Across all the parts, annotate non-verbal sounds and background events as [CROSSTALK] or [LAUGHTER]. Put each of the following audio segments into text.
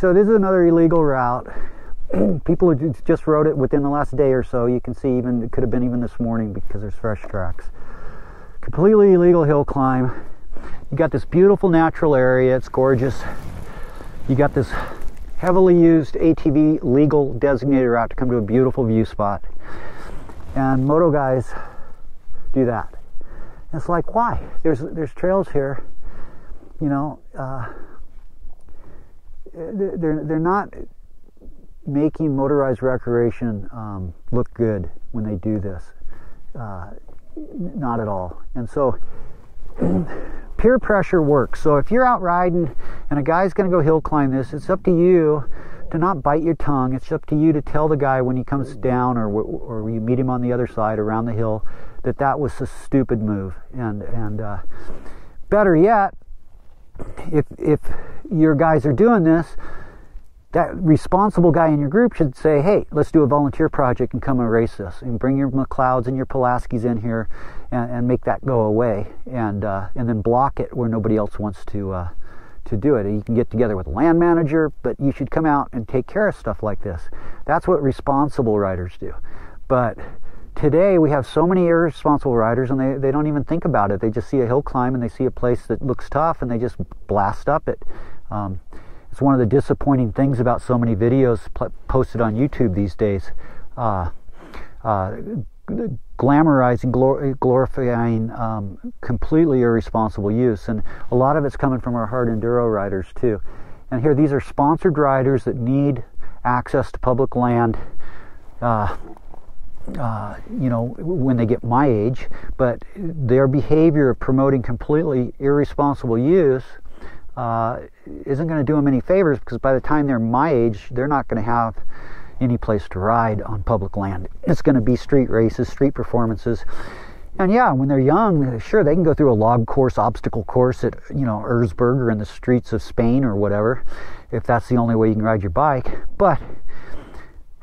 so this is another illegal route. [CLEARS THROAT] People just rode it within the last day or so. You can see even it could have been even this morning because there's fresh tracks. Completely illegal hill climb. You got this beautiful natural area. It's gorgeous. You got this heavily used ATV legal designated route to come to a beautiful view spot. And moto guys do that. it's like why? There's there's trails here. You know, uh, they're they're not making motorized recreation um, look good when they do this. Uh, not at all. And so [CLEARS THROAT] peer pressure works. So if you're out riding and a guy's going to go hill climb this, it's up to you to not bite your tongue. It's up to you to tell the guy when he comes down or or you meet him on the other side around the hill that that was a stupid move. And and uh, better yet, if if your guys are doing this, that responsible guy in your group should say, "Hey, let's do a volunteer project and come race this, and bring your McLeods and your Pulaskis in here, and, and make that go away, and uh, and then block it where nobody else wants to uh, to do it. And you can get together with a land manager, but you should come out and take care of stuff like this. That's what responsible writers do. But today we have so many irresponsible riders, and they they don't even think about it. They just see a hill climb and they see a place that looks tough, and they just blast up it. Um, it's one of the disappointing things about so many videos pl- posted on YouTube these days. Uh, uh, glamorizing, glor- glorifying um, completely irresponsible use. And a lot of it's coming from our hard enduro riders, too. And here, these are sponsored riders that need access to public land. Uh, uh, you know, when they get my age, but their behavior of promoting completely irresponsible use uh, isn't going to do them any favors because by the time they're my age, they're not going to have any place to ride on public land. It's going to be street races, street performances. And yeah, when they're young, sure, they can go through a log course, obstacle course at, you know, Erzberg or in the streets of Spain or whatever, if that's the only way you can ride your bike. But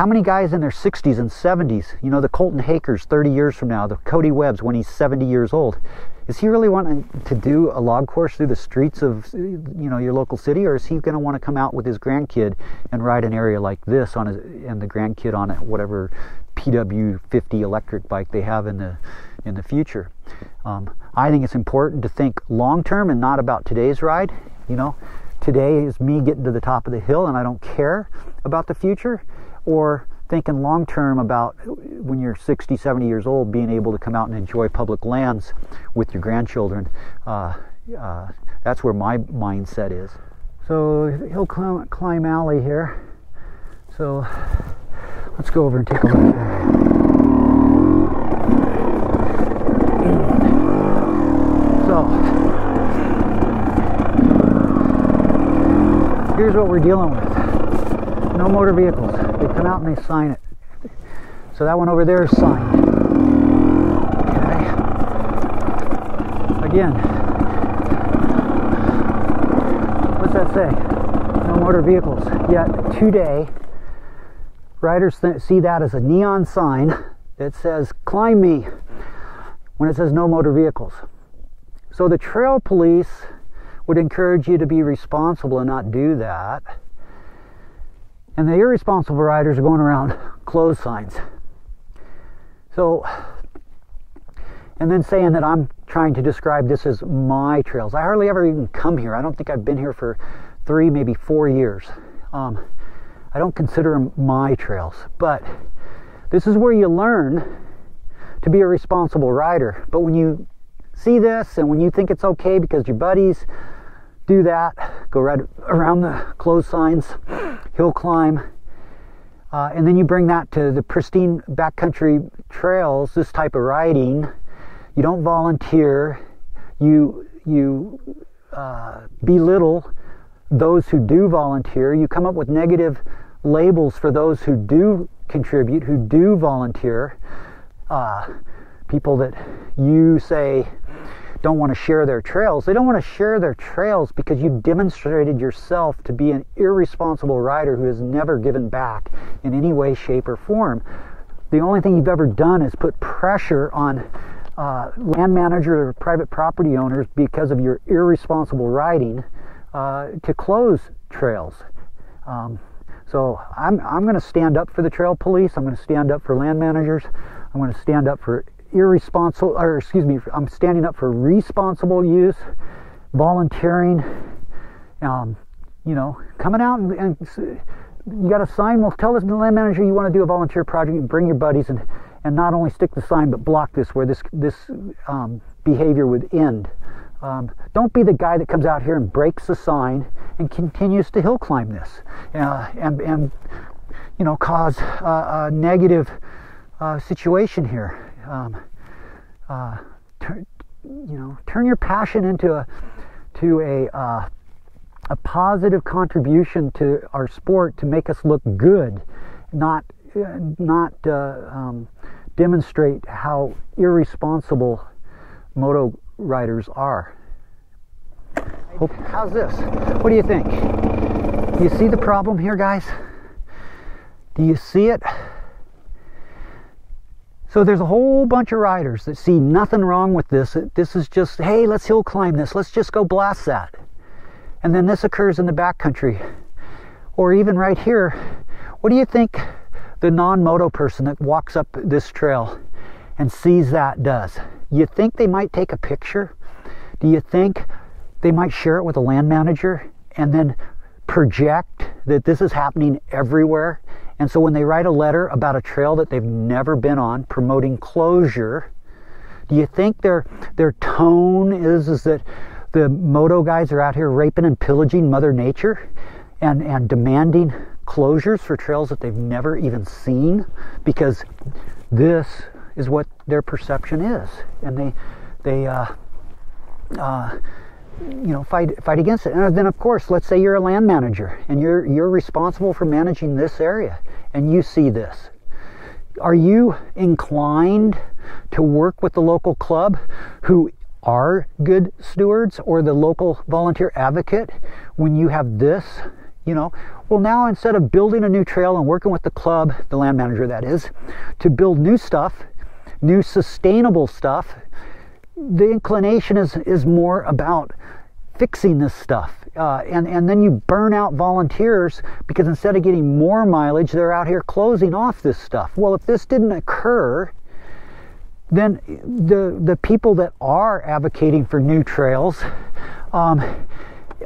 how many guys in their 60s and 70s, you know, the Colton Haakers 30 years from now, the Cody Webbs when he's 70 years old, is he really wanting to do a log course through the streets of you know your local city or is he going to want to come out with his grandkid and ride an area like this on his and the grandkid on whatever PW50 electric bike they have in the in the future? Um, I think it's important to think long term and not about today's ride. You know today is me getting to the top of the hill and I don't care about the future or thinking long term about when you're 60, 70 years old, being able to come out and enjoy public lands with your grandchildren. Uh, uh, that's where my mindset is. So, Hill Climb, climb Alley here. So, let's go over and take a look. So, here's what we're dealing with no motor vehicles. They come out and they sign it. So that one over there is signed. Okay. Again, what's that say? No motor vehicles. Yet today, riders th- see that as a neon sign that says "Climb me" when it says no motor vehicles. So the trail police would encourage you to be responsible and not do that. And the irresponsible riders are going around [LAUGHS] close signs. So, and then saying that I'm trying to describe this as my trails. I hardly ever even come here. I don't think I've been here for three, maybe four years. Um, I don't consider them my trails, but this is where you learn to be a responsible rider. But when you see this and when you think it's okay because your buddies do that, go right around the closed signs, hill climb, uh, and then you bring that to the pristine backcountry trails, this type of riding. You don't volunteer. You you uh, belittle those who do volunteer. You come up with negative labels for those who do contribute, who do volunteer. Uh, people that you say don't want to share their trails. They don't want to share their trails because you've demonstrated yourself to be an irresponsible rider who has never given back in any way, shape, or form. The only thing you've ever done is put pressure on uh, land managers or private property owners because of your irresponsible riding uh, to close trails. Um, so I'm, I'm going to stand up for the trail police. I'm going to stand up for land managers. I'm going to stand up for irresponsible, or excuse me, I'm standing up for responsible use, volunteering, um, you know, coming out and, and you got a sign. Well, tell the land manager you want to do a volunteer project and bring your buddies and, and not only stick the sign but block this where this this um, behavior would end. Um, don't be the guy that comes out here and breaks the sign and continues to hill climb this uh, and, and you know cause a, a negative uh, situation here. Um, uh, tur- you know, turn your passion into a to a uh, a positive contribution to our sport to make us look good, not not uh, um, demonstrate how irresponsible moto riders are. Hope, how's this? What do you think? Do you see the problem here, guys? Do you see it? So there's a whole bunch of riders that see nothing wrong with this. This is just, hey, let's hill climb this. Let's just go blast that. And then this occurs in the backcountry. Or even right here. What do you think the non-moto person that walks up this trail and sees that does? You think they might take a picture? Do you think they might share it with a land manager and then project that this is happening everywhere? And so when they write a letter about a trail that they've never been on promoting closure, do you think their their tone is is that the moto guys are out here raping and pillaging Mother Nature and, and demanding closures for trails that they've never even seen because this is what their perception is. And they, they, uh, uh, you know, fight fight against it. And then, of course, let's say you're a land manager and you're you're responsible for managing this area, and you see this. Are you inclined to work with the local club who are good stewards or the local volunteer advocate when you have this you know well now instead of building a new trail and working with the club the land manager that is to build new stuff new sustainable stuff the inclination is is more about fixing this stuff. Uh, and and then you burn out volunteers because instead of getting more mileage they're out here closing off this stuff. Well if this didn't occur then the the people that are advocating for new trails, um,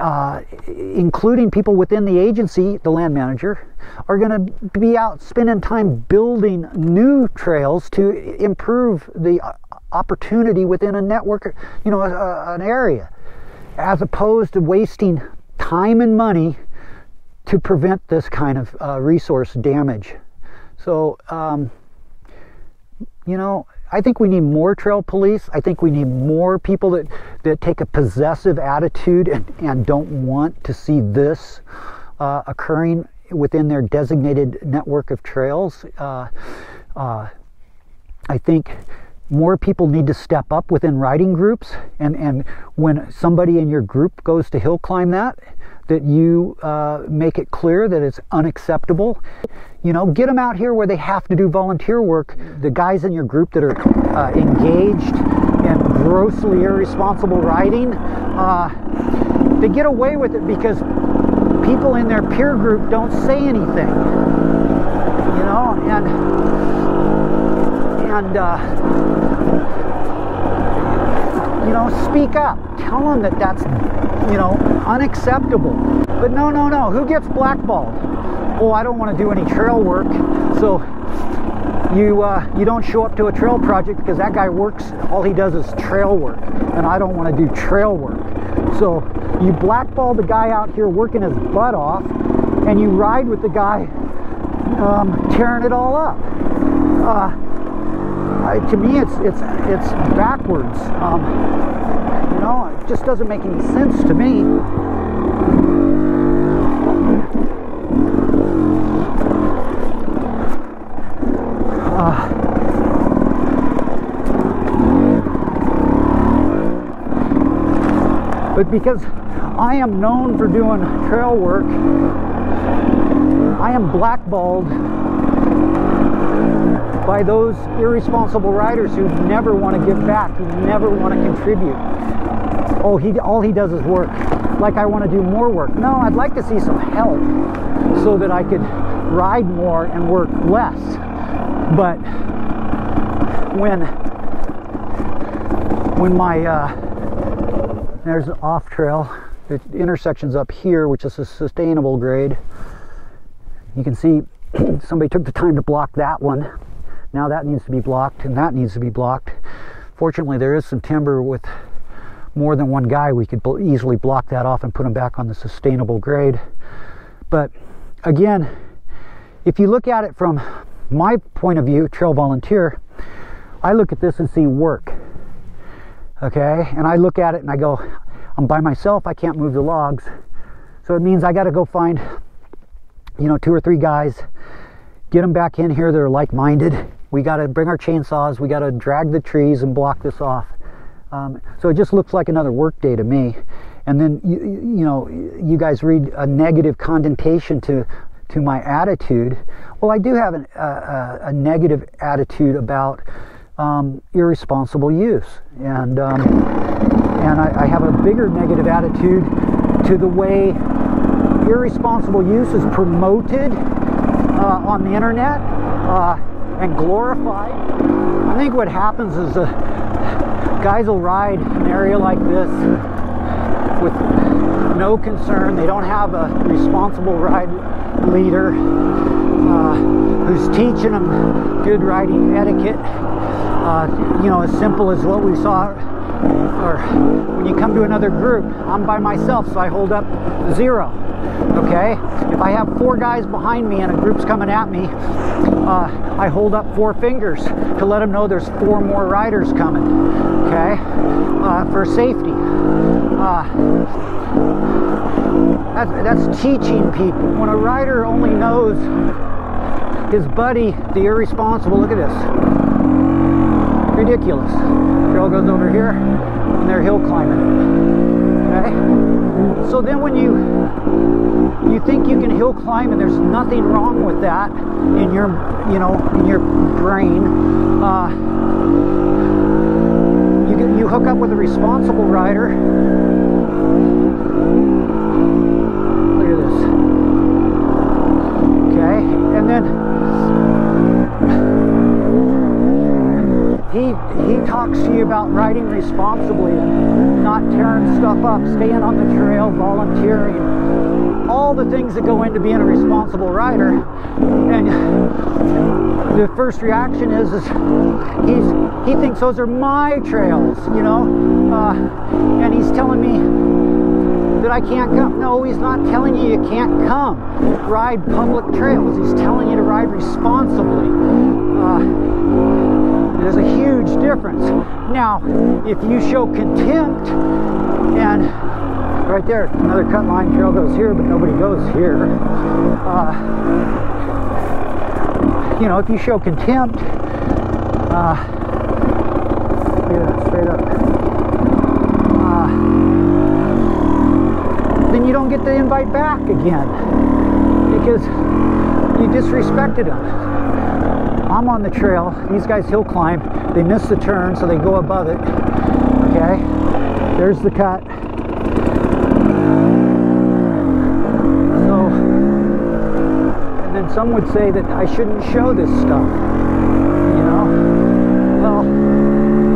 uh, including people within the agency, the land manager, are going to be out spending time building new trails to improve the opportunity within a network, you know, a, a, an area, as opposed to wasting time and money to prevent this kind of uh, resource damage. So, um, you know, I think we need more trail police. I think we need more people that, that take a possessive attitude and, and don't want to see this uh, occurring within their designated network of trails. Uh, uh, I think more people need to step up within riding groups and, and when somebody in your group goes to hill climb that that you uh, make it clear that it's unacceptable. You know, get them out here where they have to do volunteer work. The guys in your group that are uh, engaged in grossly irresponsible riding, uh, they get away with it because people in their peer group don't say anything. You know, and and uh, you know, speak up. Tell them that that's, you know, unacceptable. But no, no, no. Who gets blackballed? Oh, I don't want to do any trail work. So you uh, you don't show up to a trail project because that guy works. All he does is trail work, and I don't want to do trail work. So you blackball the guy out here working his butt off, and you ride with the guy um, tearing it all up. Uh, to me, it's it's it's backwards. Um, you know, it just doesn't make any sense to me. Uh, but because I am known for doing trail work, I am blackballed by those irresponsible riders who never want to give back, who never want to contribute. Oh, he all he does is work. Like I want to do more work. No, I'd like to see some help, so that I could ride more and work less. But when when my uh, there's an off trail, the intersection's up here, which is a sustainable grade. You can see [CLEARS THROAT] somebody took the time to block that one. Now that needs to be blocked, and that needs to be blocked. Fortunately, there is some timber with more than one guy. We could easily block that off and put them back on the sustainable grade. But again, if you look at it from my point of view, trail volunteer, I look at this and see work. Okay, and I look at it and I go, I'm by myself, I can't move the logs. So it means I got to go find, you know, two or three guys, get them back in here that are like minded. We got to bring our chainsaws, we got to drag the trees and block this off. Um, so it just looks like another work day to me. And then, you, you know, you guys read a negative connotation to to my attitude. Well, I do have an, a negative attitude about um, irresponsible use, and um, and I, I, have a bigger negative attitude to the way irresponsible use is promoted uh, on the internet uh, and glorified. I think what happens is uh, guys will ride an area like this with no concern. They don't have a responsible ride leader uh, who's teaching them good riding etiquette. Uh, you know, as simple as what we saw, or when you come to another group, I'm by myself, so I hold up zero. Okay? If I have four guys behind me and a group's coming at me, uh, I hold up four fingers to let them know there's four more riders coming. Okay? Uh, for safety. Uh, that's, teaching people. When a rider only knows his buddy, the irresponsible, look at this. Ridiculous. Trail goes over here, and they're hill climbing. Okay? So then when you you think you can hill climb and there's nothing wrong with that in your you know in your brain uh, you get, you hook up with a responsible rider. Look at this. Okay? And then he he talks to you about riding responsibly tearing stuff up, staying on the trail, volunteering, all the things that go into being a responsible rider. And the first reaction is, is he's he thinks those are my trails, you know, uh, and he's telling me that I can't come. No, he's not telling you you can't come. Ride public trails. He's telling you to ride responsibly. Uh, there's a difference. Now, if you show contempt and right there, another cut line trail goes here, but nobody goes here. Uh, you know, if you show contempt, uh, straight up. then you don't get the invite back again because you disrespected them. I'm on the trail. These guys hill climb. They miss the turn, so they go above it. Okay, there's the cut. So, and then some would say that I shouldn't show this stuff. You know, well,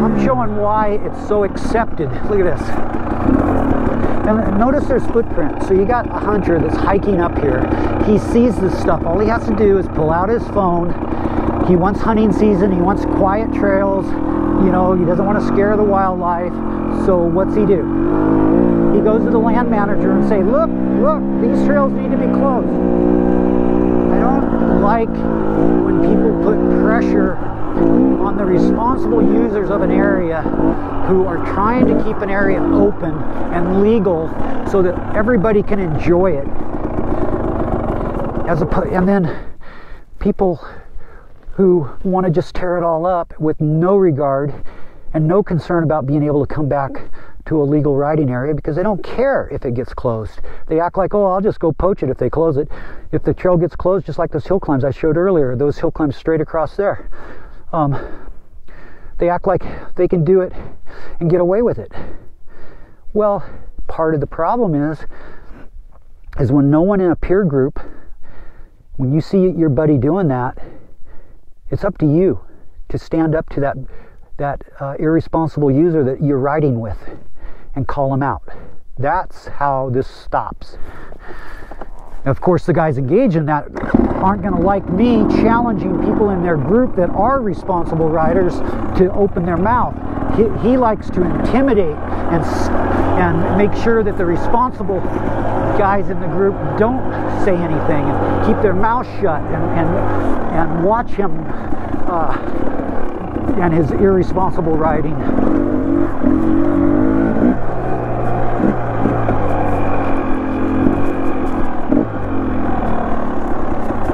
I'm showing why it's so accepted. Look at this. And notice there's footprints. So you got a hunter that's hiking up here. He sees this stuff. All he has to do is pull out his phone. He wants hunting season. He wants quiet trails. You know, he doesn't want to scare the wildlife. So what's he do? He goes to the land manager and say, look, look, these trails need to be closed. I don't like when people put pressure on the responsible users of an area who are trying to keep an area open and legal so that everybody can enjoy it. As a, and then people who want to just tear it all up with no regard and no concern about being able to come back to a legal riding area because they don't care if it gets closed. They act like, oh, I'll just go poach it if they close it. If the trail gets closed, just like those hill climbs I showed earlier, those hill climbs straight across there um, they act like they can do it and get away with it. Well, part of the problem is is when no one in a peer group when you see your buddy doing that, it's up to you to stand up to that that uh, irresponsible user that you're riding with and call him out. That's how this stops. Of course, the guys engaged in that aren't going to like me challenging people in their group that are responsible riders to open their mouth. He, he likes to intimidate and, and make sure that the responsible guys in the group don't say anything and keep their mouth shut and, and, and watch him uh, and his irresponsible riding.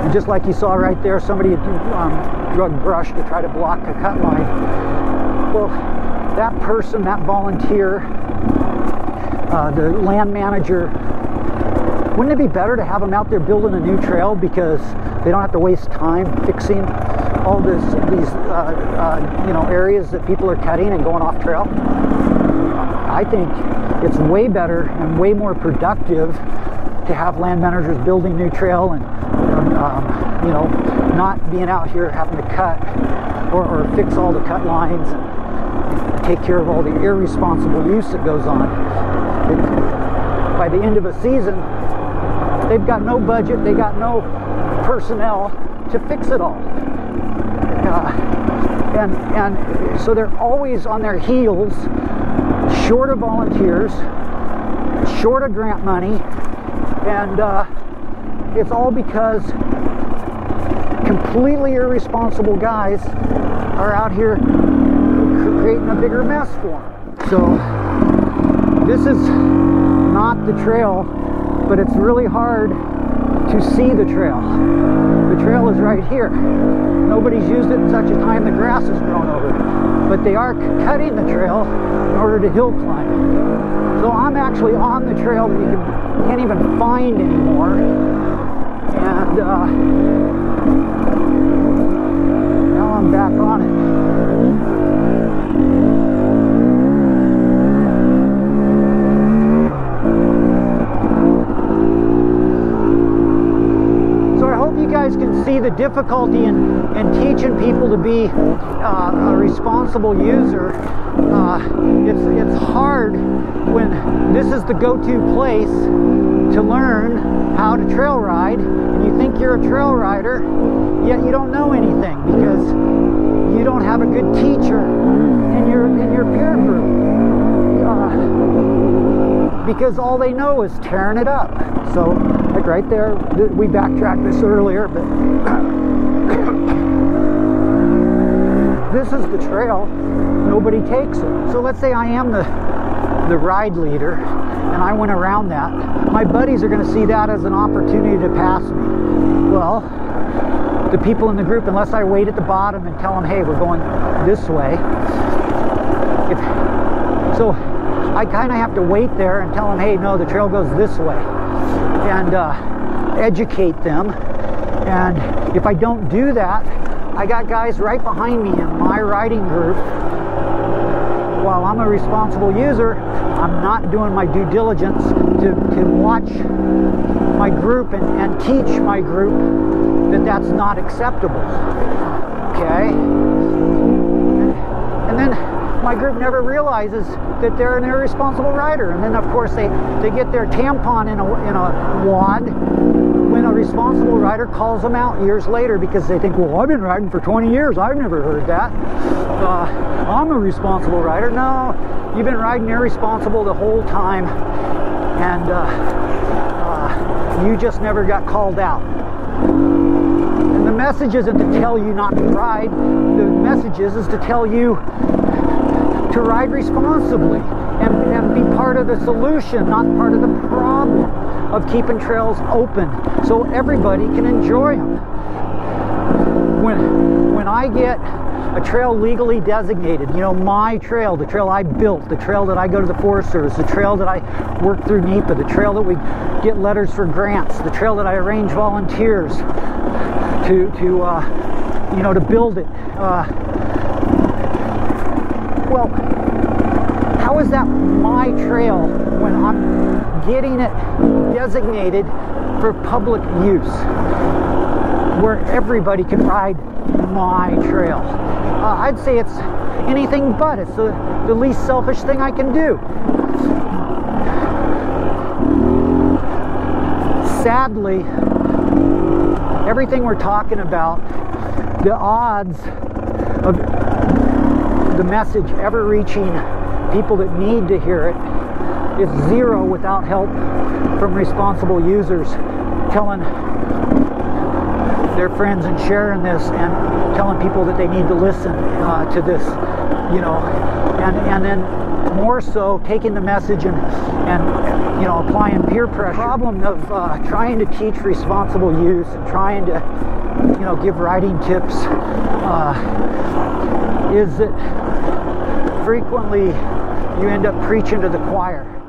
And just like you saw right there, somebody um, drug brush to try to block a cut line. Well, that person, that volunteer, uh, the land manager, wouldn't it be better to have them out there building a new trail because they don't have to waste time fixing all this, these uh, uh, you know areas that people are cutting and going off trail? I think it's way better and way more productive to have land managers building new trail and um, you know, not being out here having to cut or, or fix all the cut lines and take care of all the irresponsible use that goes on. It, by the end of a season, they've got no budget, they got no personnel to fix it all. Uh, and, and so they're always on their heels, short of volunteers, short of grant money, and uh, it's all because completely irresponsible guys are out here creating a bigger mess for them. So this is not the trail, but it's really hard to see the trail. The trail is right here. Nobody's used it in such a time the grass has grown over it. But they are cutting the trail in order to hill climb. So I'm actually on the trail that you can, can't even find anymore and uh, now I'm back on it. Guys can see the difficulty in, in teaching people to be uh, a responsible user. Uh, it's, it's hard when this is the go-to place to learn how to trail ride and you think you're a trail rider yet you don't know anything because you don't have a good teacher in your in your peer group uh, because all they know is tearing it up so right there. We backtracked this earlier but [COUGHS] this is the trail. Nobody takes it. So let's say I am the the ride leader and I went around that, my buddies are going to see that as an opportunity to pass me. Well, the people in the group, unless I wait at the bottom and tell them, hey, we're going this way, if, so I kind of have to wait there and tell them, hey, no, the trail goes this way, and uh, educate them. And if I don't do that, I got guys right behind me in my riding group while I'm a responsible user, I'm not doing my due diligence to, to watch my group and, and teach my group that that's not acceptable. Okay? My group never realizes that they're an irresponsible rider. And then, of course, they, they get their tampon in a, in a wad when a responsible rider calls them out years later because they think, well, I've been riding for 20 years. I've never heard that. Uh, I'm a responsible rider. No, you've been riding irresponsible the whole time and uh, uh, you just never got called out. And the message isn't to tell you not to ride. The message is, is to tell you to ride responsibly and, and be part of the solution, not part of the problem of keeping trails open so everybody can enjoy them. When, when I get a trail legally designated, you know, my trail, the trail I built, the trail that I go to the Forest Service, the trail that I work through NEPA, the trail that we get letters for grants, the trail that I arrange volunteers to, to uh, you know, to build it. Uh, well, how is that my trail when I'm getting it designated for public use? where everybody can ride my trail. Uh, I'd say it's anything but. It's the, the least selfish thing I can do. Sadly, everything we're talking about, the odds of the message ever reaching people that need to hear it is zero without help from responsible users telling their friends and sharing this and telling people that they need to listen uh, to this, you know, and and then more so taking the message and and you know applying peer pressure. The Problem of uh, trying to teach responsible use and trying to you know give riding tips uh, is that frequently you end up preaching to the choir